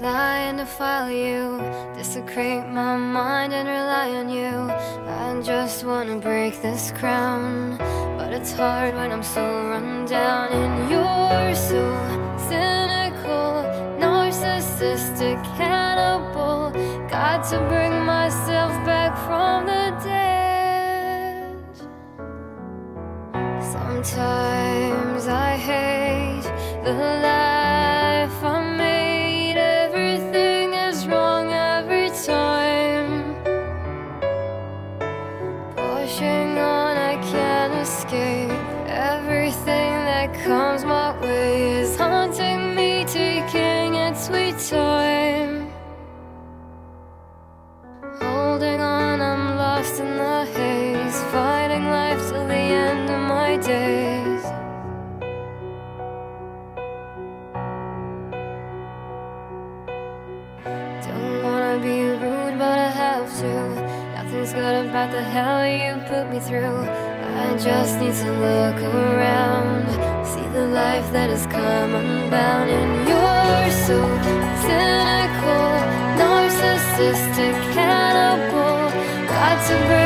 Trying to follow you, desecrate my mind and rely on you. I just wanna break this crown, but it's hard when I'm so run down. And you're so cynical, narcissistic, cannibal. Got to bring myself back from the dead. Sometimes I hate the On, I can't escape. Everything that comes my way is haunting me, taking its sweet time. Holding on, I'm lost in the haze, fighting life till the end of my days. Don't wanna be rude, but I have to. Nothing's good about the hell you put me through. I just need to look around, see the life that has come unbound. And you're so cynical, narcissistic, cannibal. Got to